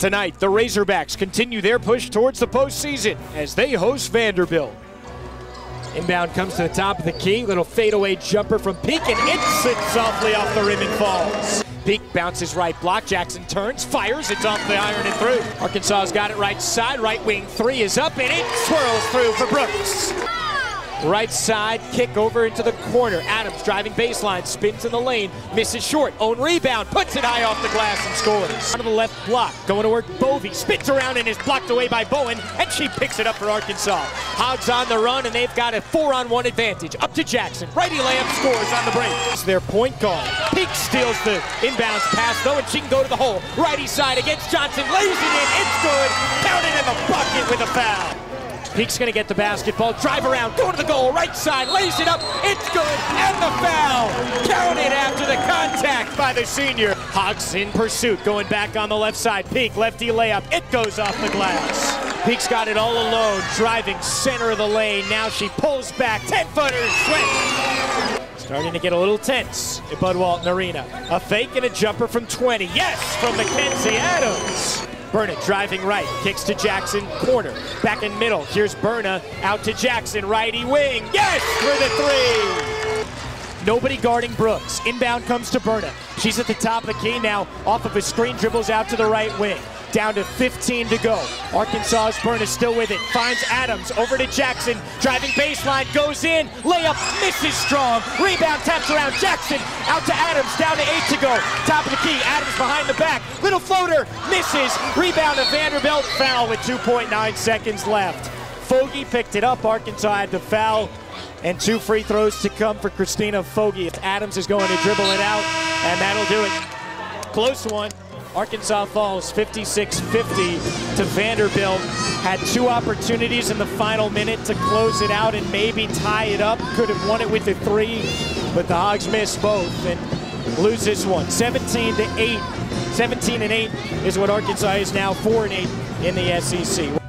Tonight, the Razorbacks continue their push towards the postseason as they host Vanderbilt. Inbound comes to the top of the key. Little fadeaway jumper from Peak, and it sits softly off the rim and falls. Peak bounces right block. Jackson turns, fires. It's off the iron and through. Arkansas's got it right side. Right wing three is up, and it swirls through for Brooks. Right side, kick over into the corner. Adams driving baseline, spins in the lane, misses short. Own rebound, puts it high off the glass and scores. Of the left block, going to work Bovey, spins around and is blocked away by Bowen, and she picks it up for Arkansas. Hogs on the run, and they've got a four-on-one advantage. Up to Jackson, righty layup scores on the break. It's their point guard. Peak steals the inbounds pass though, and she can go to the hole. Righty side against Johnson, lays it in, it's good. Counted in the bucket with a foul. Peak's going to get the basketball, drive around, go to the goal, right side, lays it up, it's good, and the foul! Counted after the contact by the senior. Hogs in pursuit, going back on the left side. Peak, lefty layup, it goes off the glass. Peak's got it all alone, driving center of the lane. Now she pulls back, 10 footers, switch. Starting to get a little tense at Bud Walton Arena. A fake and a jumper from 20. Yes, from Mackenzie Adams. Berna driving right, kicks to Jackson, corner, back in middle. Here's Berna, out to Jackson, righty wing. Yes, for the three. Nobody guarding Brooks. Inbound comes to Berna. She's at the top of the key now, off of a screen, dribbles out to the right wing down to 15 to go. Arkansas's Burn is still with it. Finds Adams over to Jackson. Driving baseline, goes in. Layup misses strong. Rebound taps around Jackson. Out to Adams, down to eight to go. Top of the key, Adams behind the back. Little floater, misses. Rebound to Vanderbilt. Foul with 2.9 seconds left. Foggie picked it up. Arkansas had the foul. And two free throws to come for Christina Foggie. Adams is going to dribble it out, and that'll do it. Close one. Arkansas falls 56-50 to Vanderbilt. Had two opportunities in the final minute to close it out and maybe tie it up. Could have won it with a three, but the Hogs missed both and lose this one. 17 to 8. 17 and 8 is what Arkansas is now. 4 and 8 in the SEC.